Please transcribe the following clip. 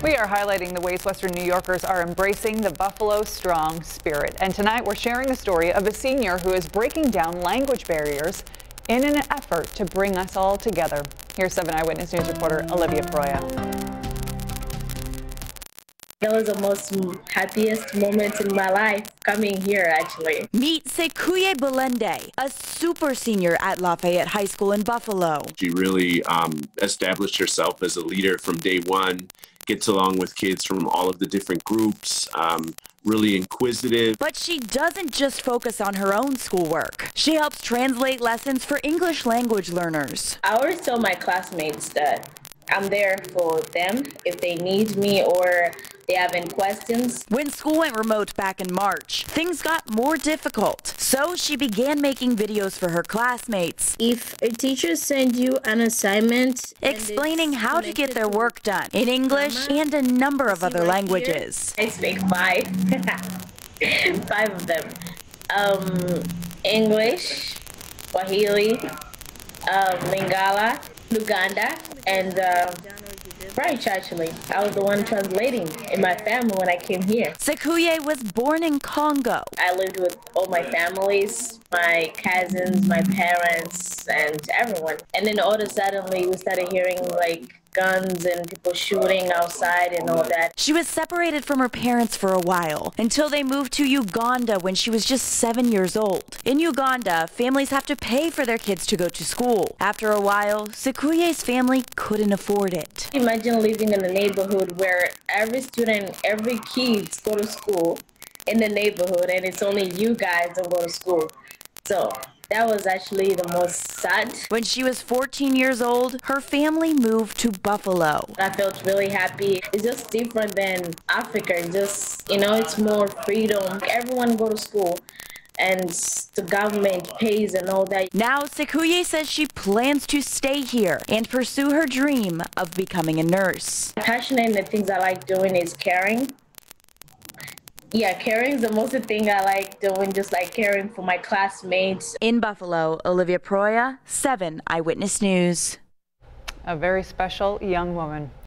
We are highlighting the ways Western New Yorkers are embracing the Buffalo Strong spirit. And tonight we're sharing the story of a senior who is breaking down language barriers in an effort to bring us all together. Here's 7 Eyewitness News reporter Olivia Proia. It was the most happiest moment in my life coming here, actually. Meet Sekuye Bolende, a super senior at Lafayette High School in Buffalo. She really um, established herself as a leader from day one gets along with kids from all of the different groups, um, really inquisitive. But she doesn't just focus on her own schoolwork. She helps translate lessons for English language learners. I always tell my classmates that I'm there for them if they need me or they have any questions. When school went remote back in March, things got more difficult. So she began making videos for her classmates. If a teacher sends you an assignment, explaining how to get their work done in English and a number of other languages. I speak five, five of them. Um, English, Swahili, um, Lingala, Luganda, and uh, French, actually. I was the one translating in my family when I came here. Sekuye was born in Congo. I lived with all my families, my cousins, my parents, and everyone. And then all of a sudden, we started hearing like guns and people shooting outside and all that. She was separated from her parents for a while until they moved to Uganda when she was just seven years old. In Uganda, families have to pay for their kids to go to school. After a while, Sekuye's family couldn't afford it. Imagine living in a neighborhood where every student, every kid go to school in the neighborhood and it's only you guys don't go to school. So that was actually the most sad. When she was 14 years old, her family moved to Buffalo. I felt really happy. It's just different than Africa. just, you know, it's more freedom. Everyone go to school and the government pays and all that. Now, Sekuye says she plans to stay here and pursue her dream of becoming a nurse. Passionate and the things I like doing is caring yeah, caring is the most thing I like doing, just like caring for my classmates. In Buffalo, Olivia Proia, 7 Eyewitness News. A very special young woman.